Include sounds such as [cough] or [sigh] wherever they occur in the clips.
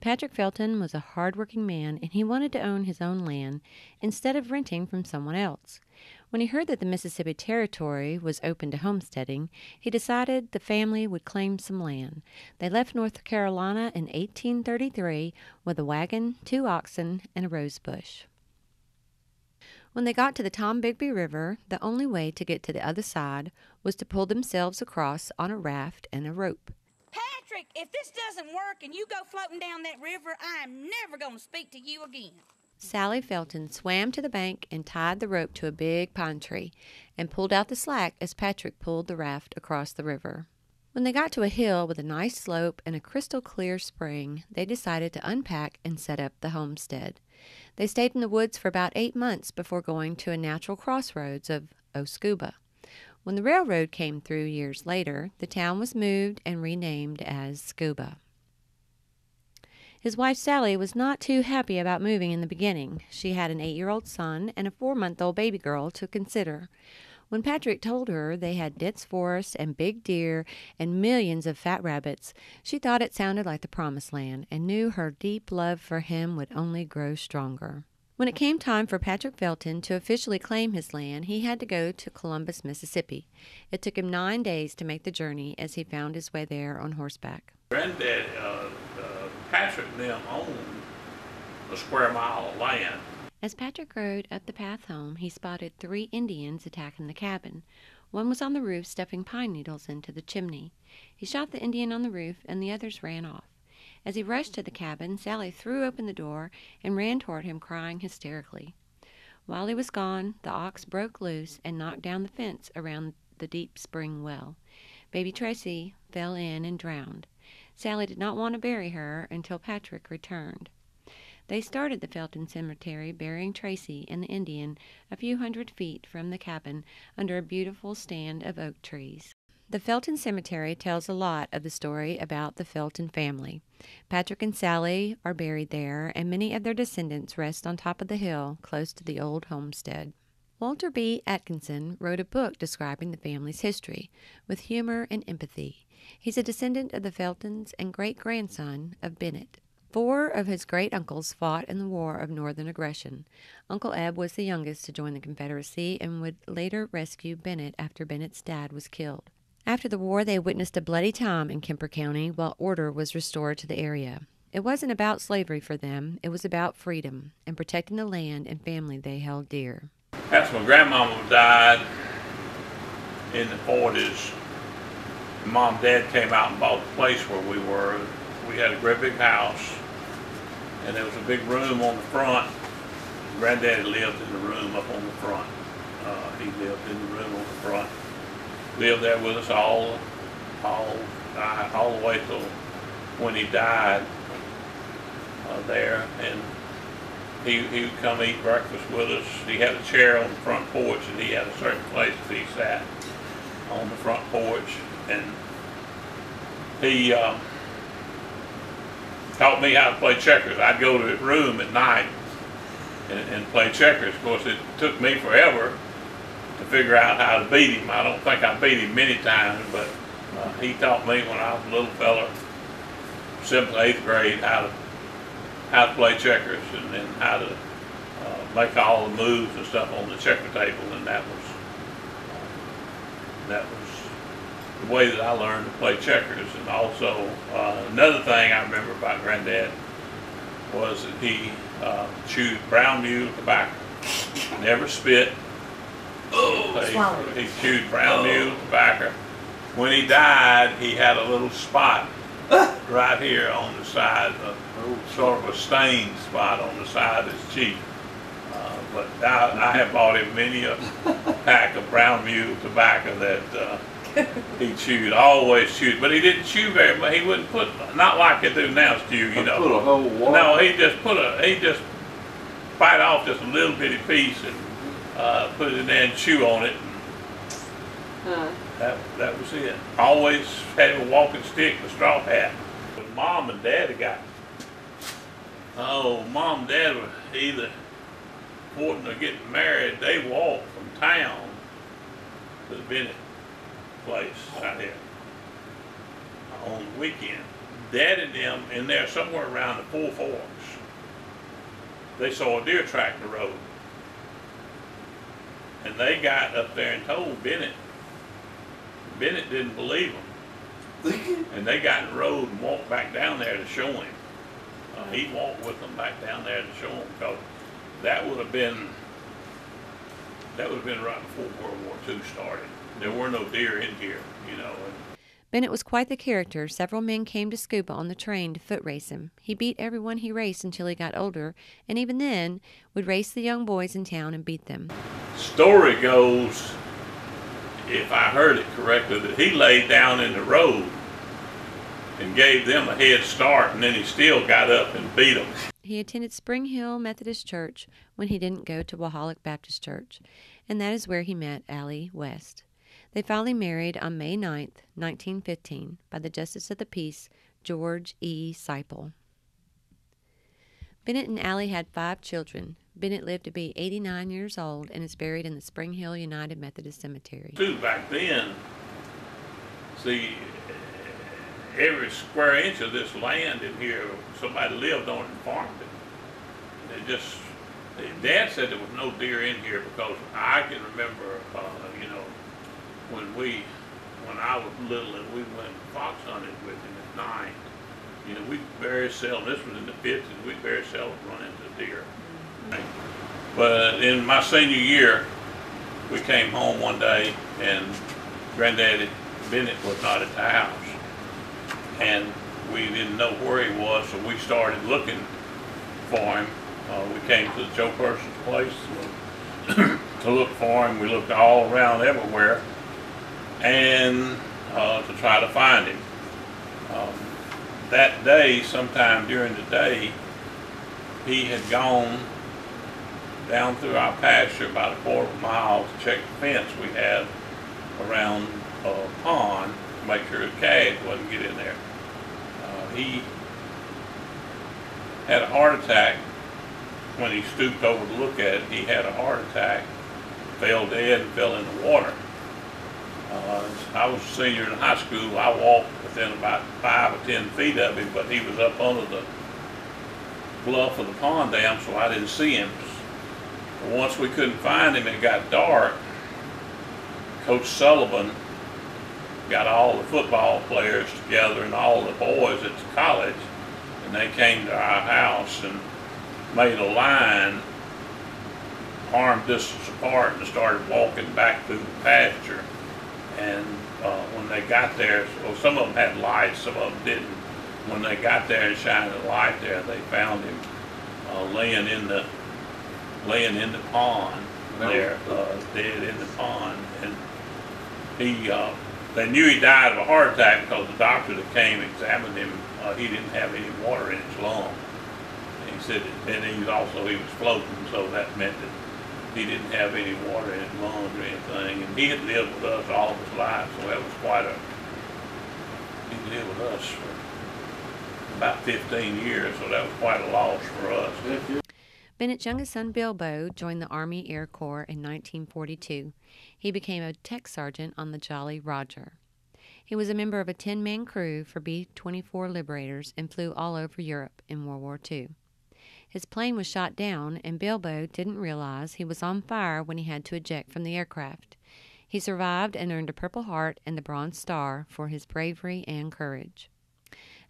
Patrick Felton was a hard-working man and he wanted to own his own land instead of renting from someone else. When he heard that the Mississippi Territory was open to homesteading, he decided the family would claim some land. They left North Carolina in 1833 with a wagon, two oxen, and a rose bush. When they got to the Tombigbee River, the only way to get to the other side was to pull themselves across on a raft and a rope. Patrick, if this doesn't work and you go floating down that river, I am never going to speak to you again. Sally Felton swam to the bank and tied the rope to a big pine tree and pulled out the slack as Patrick pulled the raft across the river. When they got to a hill with a nice slope and a crystal clear spring, they decided to unpack and set up the homestead. They stayed in the woods for about eight months before going to a natural crossroads of Oscuba. When the railroad came through years later, the town was moved and renamed as Scooba. His wife Sally was not too happy about moving in the beginning. She had an eight year old son and a four month old baby girl to consider. When Patrick told her they had dense forests and big deer and millions of fat rabbits, she thought it sounded like the promised land and knew her deep love for him would only grow stronger. When it came time for Patrick Felton to officially claim his land, he had to go to Columbus, Mississippi. It took him nine days to make the journey as he found his way there on horseback. Granddad, uh, uh, Patrick and them owned a square mile of land. As Patrick rode up the path home, he spotted three Indians attacking the cabin. One was on the roof stuffing pine needles into the chimney. He shot the Indian on the roof, and the others ran off. As he rushed to the cabin, Sally threw open the door and ran toward him, crying hysterically. While he was gone, the ox broke loose and knocked down the fence around the deep spring well. Baby Tracy fell in and drowned. Sally did not want to bury her until Patrick returned. They started the Felton Cemetery, burying Tracy and the Indian a few hundred feet from the cabin under a beautiful stand of oak trees. The Felton Cemetery tells a lot of the story about the Felton family. Patrick and Sally are buried there, and many of their descendants rest on top of the hill close to the old homestead. Walter B. Atkinson wrote a book describing the family's history with humor and empathy. He's a descendant of the Feltons and great grandson of Bennett. Four of his great uncles fought in the War of Northern Aggression. Uncle Eb was the youngest to join the Confederacy and would later rescue Bennett after Bennett's dad was killed. After the war, they witnessed a bloody time in Kemper County while order was restored to the area. It wasn't about slavery for them, it was about freedom and protecting the land and family they held dear. That's when grandmama died in the 40s. Mom and dad came out and bought the place where we were. We had a great big house, and there was a big room on the front. Granddaddy lived in the room up on the front. Uh, he lived in the room on the front. Lived there with us all, all, all the way till when he died uh, there, and he, he would come eat breakfast with us. He had a chair on the front porch, and he had a certain place that he sat on the front porch, and he uh, taught me how to play checkers. I'd go to his room at night and, and play checkers. Of course, it took me forever to figure out how to beat him. I don't think I beat him many times, but uh, he taught me when I was a little fella, seventh, eighth grade, how to how to play checkers and then how to uh, make all the moves and stuff on the checker table, and that was that was the way that I learned to play checkers. And also uh, another thing I remember about Granddad was that he uh, chewed brown mule tobacco, never spit. Oh, he, he chewed brown mule tobacco. When he died, he had a little spot right here on the side, of, sort of a stained spot on the side of his cheek. Uh, but I, I have bought him many a pack of brown mule tobacco that uh, he chewed, always chewed. But he didn't chew very much. He wouldn't put, not like they do now, Stu, you know. Put a whole wad. No, he just put a, he just bite off just a little bitty piece and uh, put it in there and chew on it. Huh. That, that was it. Always had a walking stick and a straw hat. When mom and dad got, oh, mom and dad were either wanting to get married, they walked from town to the Bennett place out here on the weekend. Dad and them in there somewhere around the Four Forks. They saw a deer track in the road. And they got up there and told Bennett. Bennett didn't believe them. [laughs] And they got in the road and walked back down there to show him. Uh, he walked with them back down there to show him because that would have been, that would have been right before World War II started. There were no deer in here, you know. And Bennett was quite the character. Several men came to Scooba on the train to foot race him. He beat everyone he raced until he got older, and even then would race the young boys in town and beat them. story goes, if I heard it correctly, that he laid down in the road and gave them a head start, and then he still got up and beat them. He attended Spring Hill Methodist Church when he didn't go to Wahalak Baptist Church, and that is where he met Allie West. They finally married on May 9th, 1915, by the Justice of the Peace, George E. Seipel. Bennett and Allie had five children. Bennett lived to be 89 years old and is buried in the Spring Hill United Methodist Cemetery. Too, back then, see, every square inch of this land in here, somebody lived on and farmed it. They just, Dad said there was no deer in here because I can remember, uh, you know, when we, when I was little and we went fox hunting with him at night, you know, we very seldom, this was in the fifties, we very seldom run into deer. But in my senior year, we came home one day and Granddaddy Bennett was not at the house. And we didn't know where he was, so we started looking for him. Uh, we came to Joe Person's place to look for him. We looked all around everywhere and uh, to try to find him. Um, that day, sometime during the day, he had gone down through our pasture about a quarter of a mile to check the fence we had around a pond to make sure the calves wouldn't get in there. Uh, he had a heart attack when he stooped over to look at it. He had a heart attack, fell dead, and fell in the water. Uh, I was a senior in high school. I walked within about five or ten feet of him, but he was up under the bluff of the pond dam, so I didn't see him. But once we couldn't find him, it got dark. Coach Sullivan got all the football players together and all the boys at the college, and they came to our house and made a line arm distance apart and started walking back through the pasture. And uh, when they got there, well, some of them had lights, some of them didn't. When they got there and shined a light there, they found him uh, laying in the laying in the pond there, uh, dead in the pond. And he, uh, they knew he died of a heart attack because the doctor that came examined him, uh, he didn't have any water in his lung. And he said that then he was also he was floating, so that meant that he didn't have any water in his lungs or anything. And he had lived with us all his life, so that was quite a. He lived with us for about 15 years, so that was quite a loss for us. Bennett's youngest son Bilbo joined the Army Air Corps in 1942. He became a tech sergeant on the Jolly Roger. He was a member of a 10 man crew for B 24 Liberators and flew all over Europe in World War II. His plane was shot down, and Bilbo didn't realize he was on fire when he had to eject from the aircraft. He survived and earned a Purple Heart and the Bronze Star for his bravery and courage.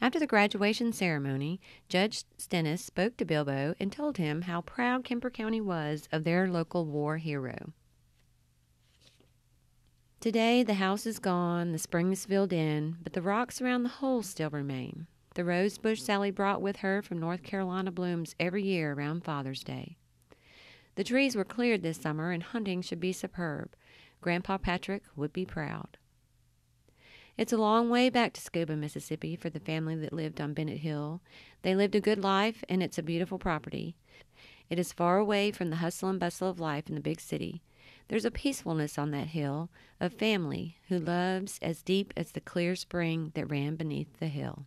After the graduation ceremony, Judge Stennis spoke to Bilbo and told him how proud Kemper County was of their local war hero. Today the house is gone, the spring is filled in, but the rocks around the hole still remain. The rosebush Sally brought with her from North Carolina blooms every year around Father's Day. The trees were cleared this summer and hunting should be superb. Grandpa Patrick would be proud. It's a long way back to Scooba, Mississippi for the family that lived on Bennett Hill. They lived a good life and it's a beautiful property. It is far away from the hustle and bustle of life in the big city. There's a peacefulness on that hill of family who loves as deep as the clear spring that ran beneath the hill.